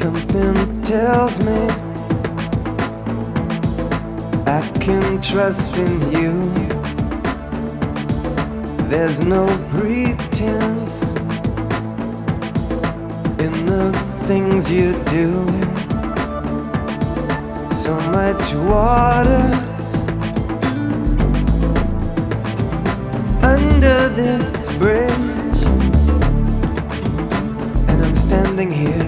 Something tells me I can trust in you. There's no pretense in the things you do. So much water under this bridge, and I'm standing here.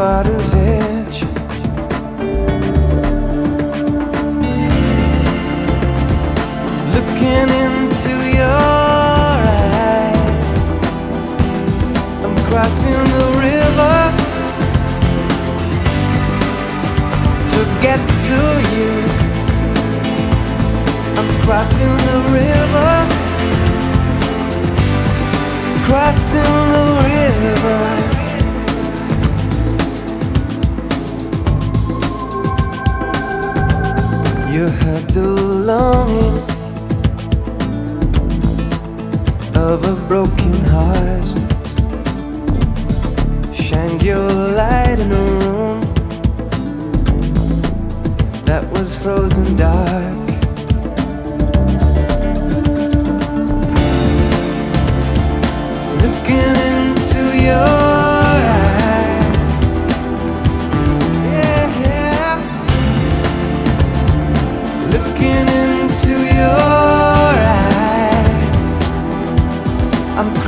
Water's edge. Looking into your eyes, I'm crossing the river to get to you. I'm crossing the river, crossing the river. You have the longing of a broken heart. Shined your light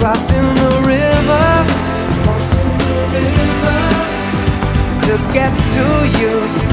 crossing the river, crossing the river to get to you.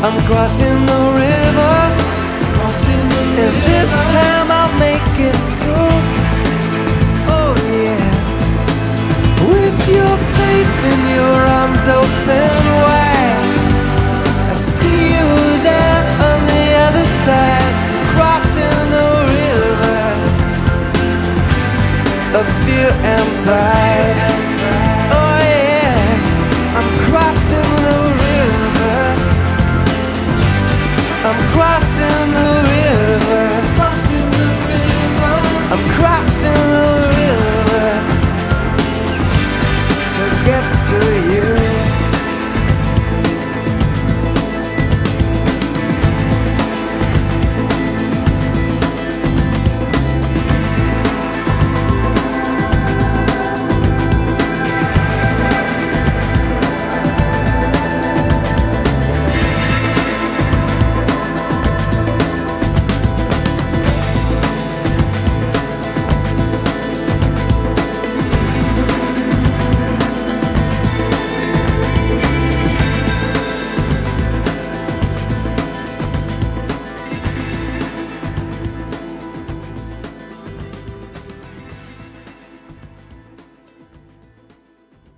I'm crossing the river, crossing the river. and this time I'll make it.